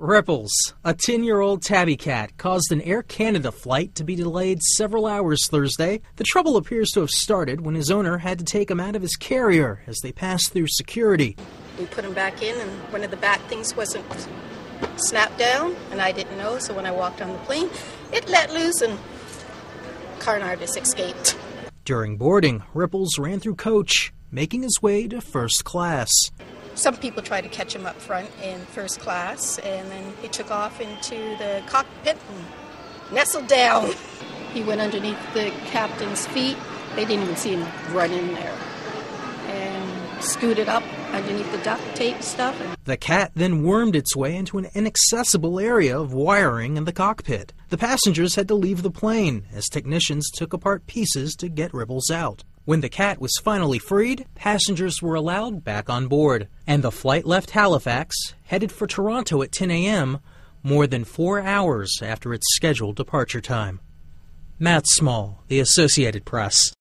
Ripples, a 10 year old tabby cat, caused an Air Canada flight to be delayed several hours Thursday. The trouble appears to have started when his owner had to take him out of his carrier as they passed through security. We put him back in, and one of the back things wasn't snapped down, and I didn't know, so when I walked on the plane, it let loose, and Carnardus escaped. During boarding, Ripples ran through coach, making his way to first class. Some people tried to catch him up front in first class, and then he took off into the cockpit and nestled down. He went underneath the captain's feet. They didn't even see him run in there. And scooted up underneath the duct tape stuff. The cat then wormed its way into an inaccessible area of wiring in the cockpit. The passengers had to leave the plane as technicians took apart pieces to get Ripples out. When the cat was finally freed, passengers were allowed back on board, and the flight left Halifax, headed for Toronto at 10 a.m., more than four hours after its scheduled departure time. Matt Small, The Associated Press.